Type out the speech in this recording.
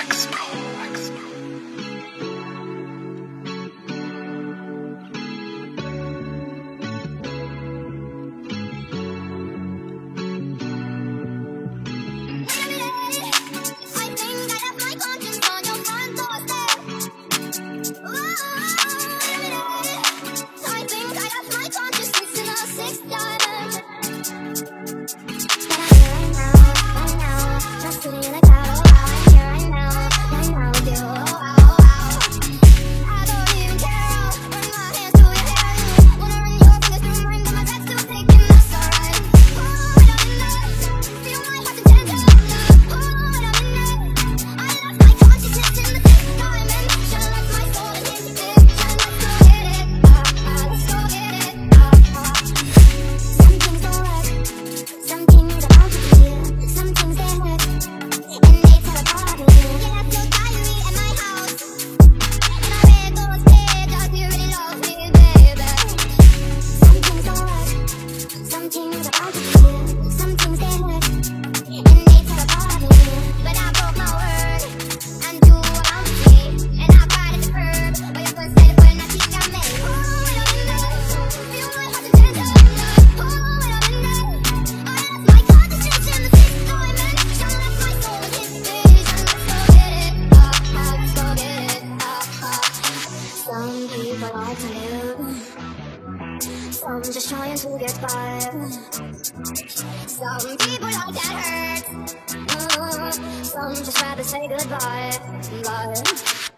Max Pro. Max Pro. Some just trying to get by. Some people like that hurt. Some just rather say goodbye. Bye.